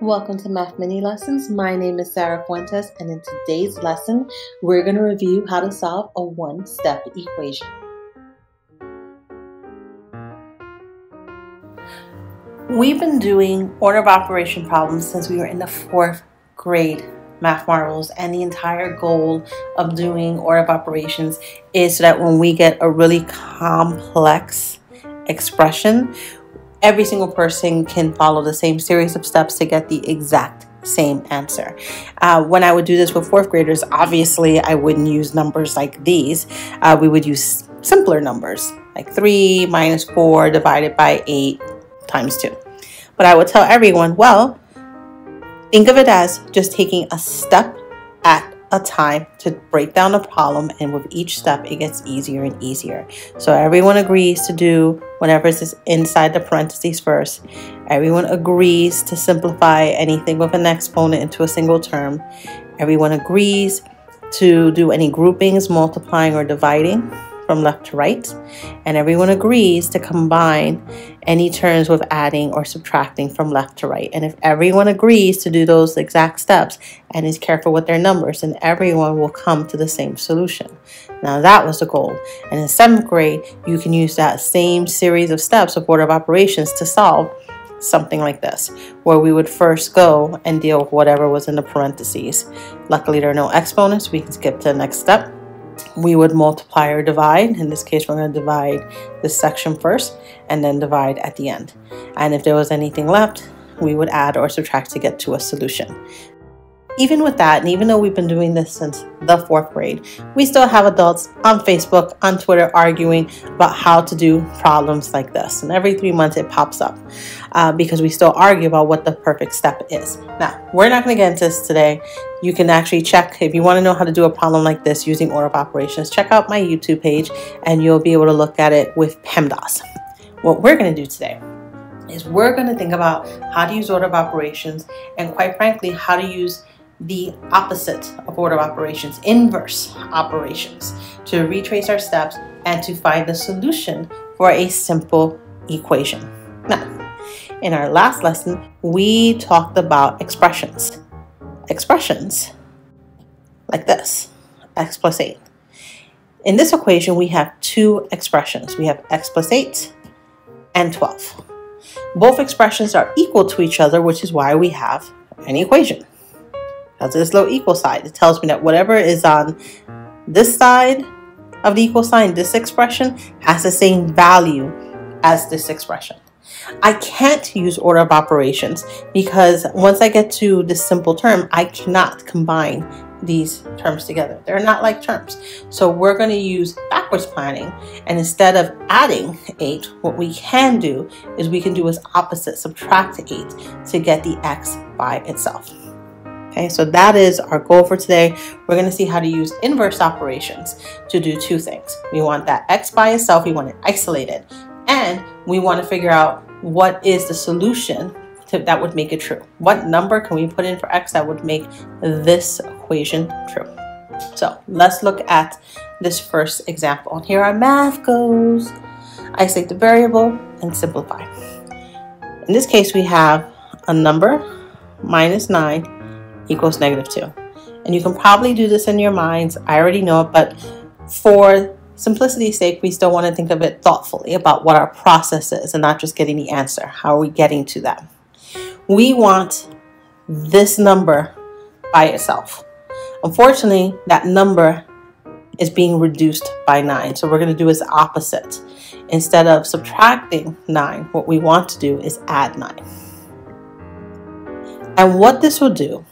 Welcome to Math Mini Lessons. My name is Sarah Fuentes, and in today's lesson, we're going to review how to solve a one step equation. We've been doing order of operation problems since we were in the fourth grade Math Marvels, and the entire goal of doing order of operations is so that when we get a really complex expression, every single person can follow the same series of steps to get the exact same answer. Uh, when I would do this with fourth graders, obviously I wouldn't use numbers like these. Uh, we would use simpler numbers like 3 minus 4 divided by 8 times 2. But I would tell everyone, well, think of it as just taking a step at a time to break down a problem and with each step it gets easier and easier. So everyone agrees to do whatever is inside the parentheses first. Everyone agrees to simplify anything with an exponent into a single term. Everyone agrees to do any groupings, multiplying or dividing from left to right, and everyone agrees to combine any terms with adding or subtracting from left to right. And if everyone agrees to do those exact steps and is careful with their numbers, then everyone will come to the same solution. Now that was the goal. And in seventh grade, you can use that same series of steps of order of operations to solve something like this, where we would first go and deal with whatever was in the parentheses. Luckily, there are no exponents. We can skip to the next step we would multiply or divide. In this case, we're going to divide this section first and then divide at the end. And if there was anything left, we would add or subtract to get to a solution even with that, and even though we've been doing this since the fourth grade, we still have adults on Facebook, on Twitter, arguing about how to do problems like this. And every three months it pops up uh, because we still argue about what the perfect step is. Now, we're not going to get into this today. You can actually check if you want to know how to do a problem like this using order of operations. Check out my YouTube page and you'll be able to look at it with PEMDAS. What we're going to do today is we're going to think about how to use order of operations and quite frankly how to use the opposite of order of operations, inverse operations, to retrace our steps and to find the solution for a simple equation. Now, in our last lesson, we talked about expressions. Expressions like this, x plus 8. In this equation, we have two expressions. We have x plus 8 and 12. Both expressions are equal to each other, which is why we have an equation has this little equal sign. It tells me that whatever is on this side of the equal sign, this expression, has the same value as this expression. I can't use order of operations because once I get to this simple term, I cannot combine these terms together. They're not like terms. So we're going to use backwards planning. And instead of adding 8, what we can do is we can do is opposite, subtract 8 to get the x by itself. Okay, so that is our goal for today. We're going to see how to use inverse operations to do two things. We want that x by itself, we want it isolated, and we want to figure out what is the solution to, that would make it true. What number can we put in for x that would make this equation true? So let's look at this first example. Here our math goes. Isolate the variable and simplify. In this case, we have a number minus 9 equals negative 2. And you can probably do this in your minds. I already know it, but for simplicity's sake, we still want to think of it thoughtfully about what our process is and not just getting the answer. How are we getting to that? We want this number by itself. Unfortunately, that number is being reduced by 9. So we're going to do is opposite. Instead of subtracting 9, what we want to do is add 9. And what this will do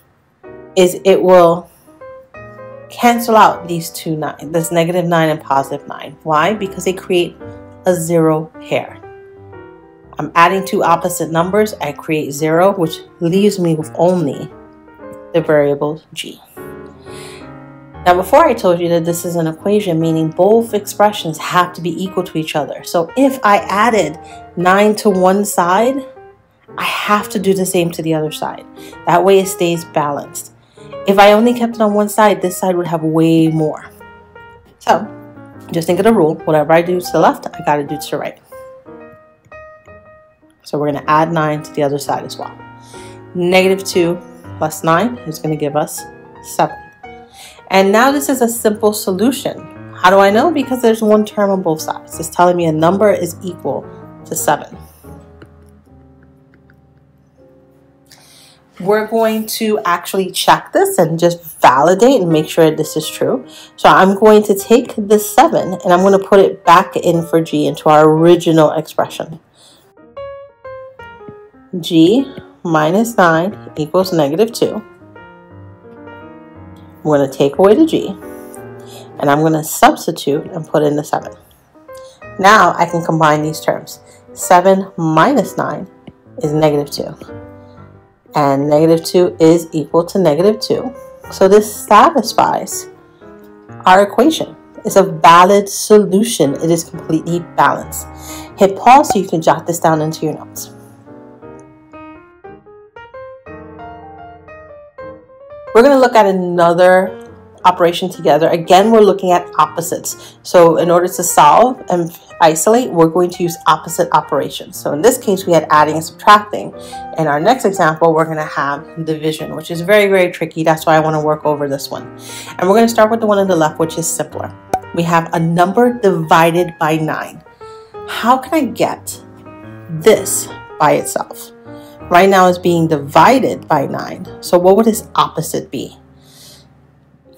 is it will cancel out these two nine, this negative nine and positive nine. Why? Because they create a zero pair. I'm adding two opposite numbers, I create zero, which leaves me with only the variable g. Now before I told you that this is an equation, meaning both expressions have to be equal to each other. So if I added 9 to one side, I have to do the same to the other side. That way it stays balanced. If I only kept it on one side, this side would have way more. So just think of the rule. Whatever I do to the left, I got to do to the right. So we're going to add 9 to the other side as well. Negative 2 plus 9 is going to give us 7. And now this is a simple solution. How do I know? Because there's one term on both sides. It's telling me a number is equal to 7. We're going to actually check this and just validate and make sure this is true. So I'm going to take this 7 and I'm going to put it back in for g into our original expression. g minus 9 equals negative 2. I'm going to take away the g and I'm going to substitute and put in the 7. Now I can combine these terms. 7 minus 9 is negative 2. And negative 2 is equal to negative 2. So this satisfies our equation. It's a valid solution. It is completely balanced. Hit pause so you can jot this down into your notes. We're going to look at another operation together. Again, we're looking at opposites. So in order to solve and isolate, we're going to use opposite operations. So in this case, we had adding and subtracting. In our next example, we're going to have division, which is very, very tricky. That's why I want to work over this one. And we're going to start with the one on the left, which is simpler. We have a number divided by 9. How can I get this by itself? Right now it's being divided by 9. So what would its opposite be?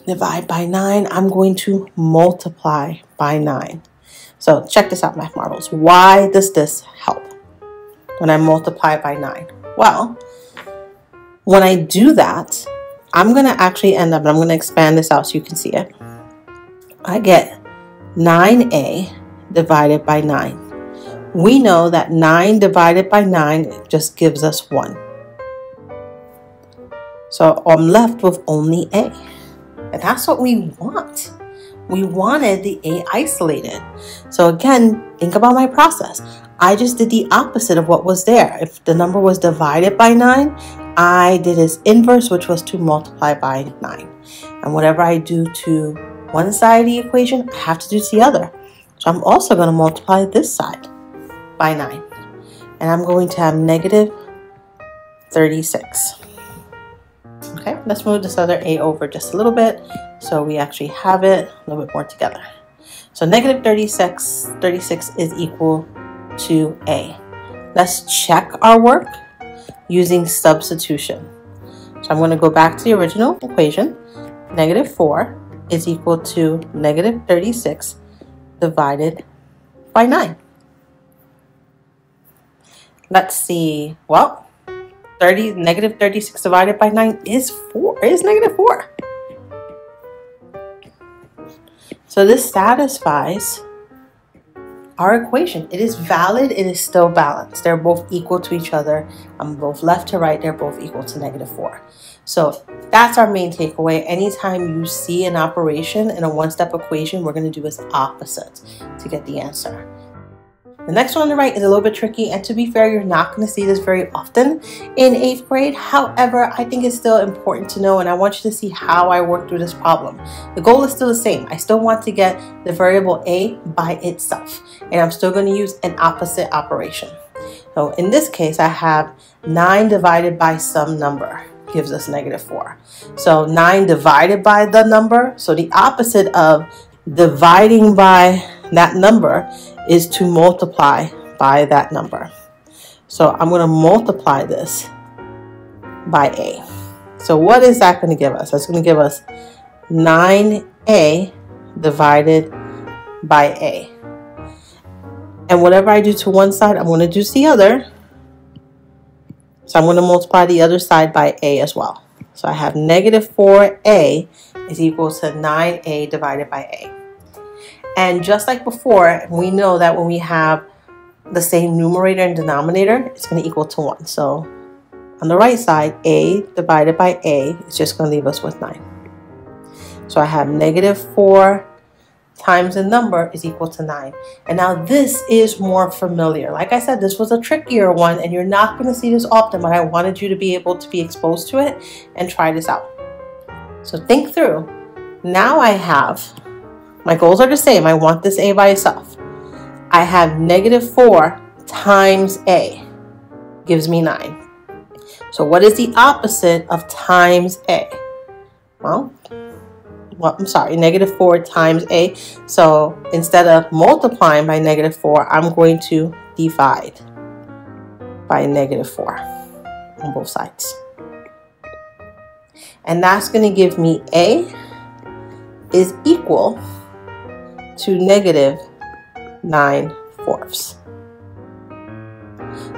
Divide by 9, I'm going to multiply by 9. So check this out, Math Marbles. Why does this help when I multiply by 9? Well, when I do that, I'm going to actually end up, and I'm going to expand this out so you can see it. I get 9a divided by 9. We know that 9 divided by 9 just gives us 1. So I'm left with only a. And that's what we want. We wanted the A isolated. So again, think about my process. I just did the opposite of what was there. If the number was divided by 9, I did its inverse, which was to multiply by 9. And whatever I do to one side of the equation, I have to do to the other. So I'm also going to multiply this side by 9. And I'm going to have negative 36. Okay, let's move this other a over just a little bit so we actually have it a little bit more together. So negative 36, 36 is equal to a. Let's check our work using substitution. So I'm going to go back to the original equation. Negative 4 is equal to negative 36 divided by 9. Let's see. Well, 30, negative 36 divided by 9 is 4, is negative 4. So this satisfies our equation. It is valid, it is still balanced. They're both equal to each other. I'm both left to right, they're both equal to negative 4. So that's our main takeaway. Anytime you see an operation in a one-step equation, we're going to do its opposite to get the answer. The next one on the right is a little bit tricky, and to be fair, you're not going to see this very often in 8th grade. However, I think it's still important to know, and I want you to see how I work through this problem. The goal is still the same. I still want to get the variable a by itself, and I'm still going to use an opposite operation. So in this case, I have 9 divided by some number gives us negative 4. So 9 divided by the number, so the opposite of dividing by that number is to multiply by that number. So I'm going to multiply this by A. So what is that going to give us? That's going to give us 9A divided by A. And whatever I do to one side, I'm going to do to the other. So I'm going to multiply the other side by A as well. So I have negative 4A is equal to 9A divided by A. And just like before, we know that when we have the same numerator and denominator, it's going to equal to 1. So on the right side, a divided by a is just going to leave us with 9. So I have negative 4 times the number is equal to 9. And now this is more familiar. Like I said, this was a trickier one, and you're not going to see this often, but I wanted you to be able to be exposed to it and try this out. So think through. Now I have my goals are the same. I want this A by itself. I have negative 4 times A gives me 9. So what is the opposite of times a? Well, well, I'm sorry, negative 4 times a. So instead of multiplying by negative 4, I'm going to divide by negative 4 on both sides. And that's going to give me a is equal to negative 9 fourths.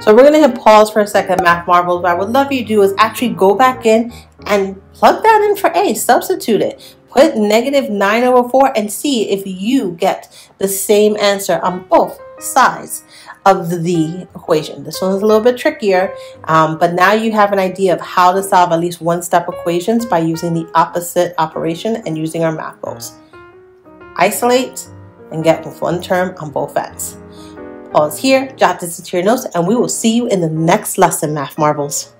So we're going to hit pause for a second, Math Marbles. What I would love you to do is actually go back in and plug that in for A. Substitute it. Put negative 9 over 4 and see if you get the same answer on both sides of the equation. This one's a little bit trickier, um, but now you have an idea of how to solve at least one-step equations by using the opposite operation and using our math goals. Isolate and get with one term on both ends. Pause here, jot this into your notes, and we will see you in the next lesson, Math Marbles.